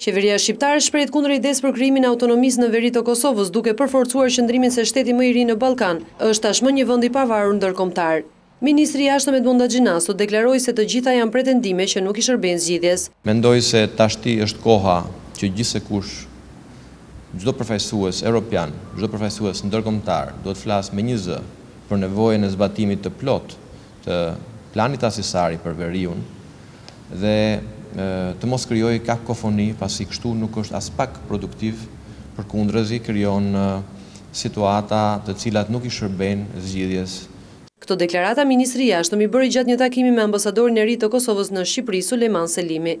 Qeveria shqiptare shprehet kundër idesë për krijimin e autonomisë në veri të Kosovës, duke përforcuar qëndrimin se shteti më i ri në Ballkan është tashmë një vend i pavarur ndërkombëtar. Ministri i Jashtëm Edmond Haxhinasto deklaroi se të gjitha janë pretendime që nuk i shërbejnë zgjidhjes. Mendoj se tashti është koha që gjithsekush, çdo përfaqësues europian, çdo përfaqësues ndërkombëtar duhet të flasë me një zë për nevojën e zbatimit të plotë të Planit Ahtisari për veriun dhe të mos krijojë kakofoni, pasi kështu nuk është aspak produktiv, përkundrazi krijon situata të cilat nuk i shërbejnë zgjidhjes. Këto deklarata ministri i Jashtëm i bëri gjatë një takimi me ambasadorin e ri të Kosovës në Shqipëri, Sulejman Selimi.